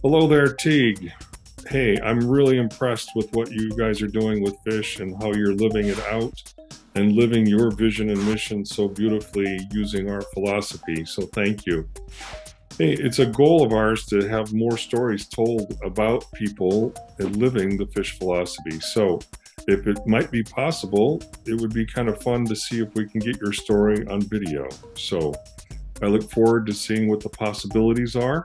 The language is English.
Hello there, TEEG. Hey, I'm really impressed with what you guys are doing with fish and how you're living it out and living your vision and mission so beautifully using our philosophy. So thank you. Hey, it's a goal of ours to have more stories told about people living the fish philosophy. So if it might be possible, it would be kind of fun to see if we can get your story on video. So I look forward to seeing what the possibilities are.